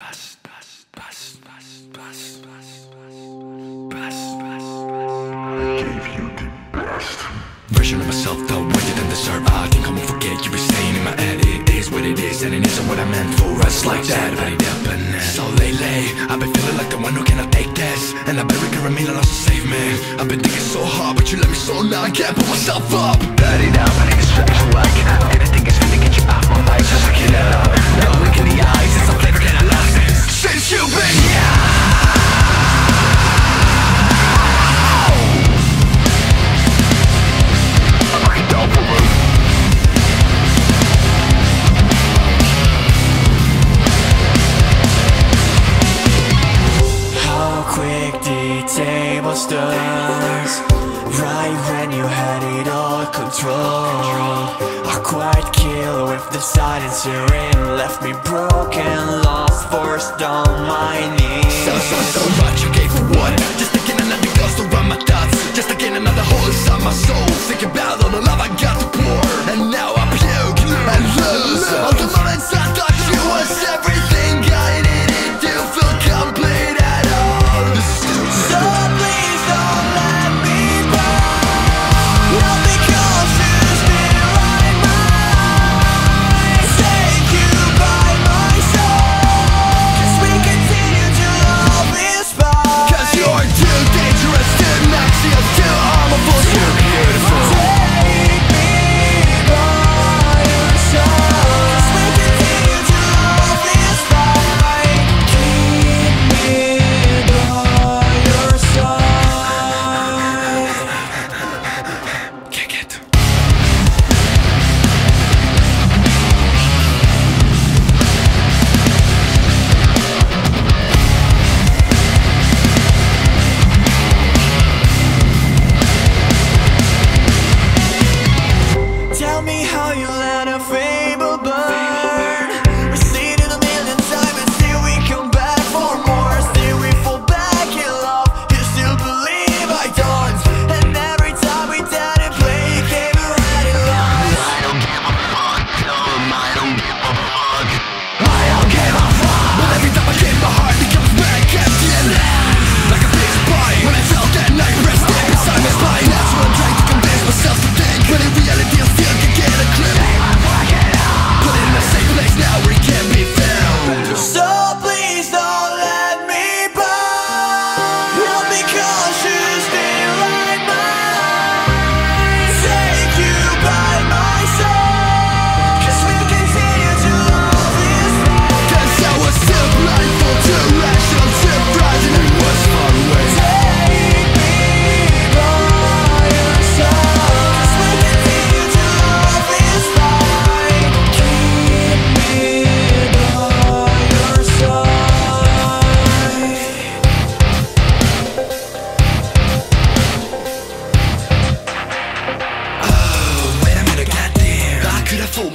Bust, bust, bust, bust, bust, bust, bust, bust, gave you the best. Version of myself though, you didn't deserve I think I won't forget you were staying in my head It is what it is and it isn't what I meant for. Us like that But it happened So lately, I've been feeling like the one who cannot take this. And I bet we can remain and also save me. I've been thinking so hard but you let me so now I can't pull myself up. Let it down, the tables turns Right when you had it all control. I quite kill with the silence you're in. Left me broken, lost, forced on my knees. So, so, so much you gave for what? Just thinking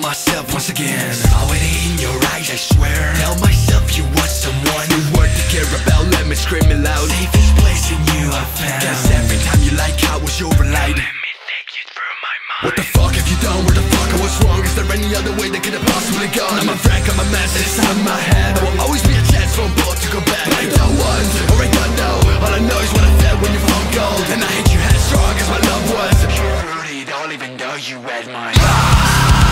myself once again. Saw it in your eyes, I swear. Tell myself you was someone You were to care about, let me scream it loud. Safest place in you I found. Guess every time you like, I was overnight Let me take you through my mind. What the fuck have you done? What the fuck? I was wrong? Is there any other way that could have possibly gone? I'm a wreck, I'm a mess, it's out of my head There will always be a chance for a bullet to go back. But I don't want, or I don't know All I know is what I felt when you found gold And I hate you headstrong, as my love was. Pure rooted, all even though you read my mind ah!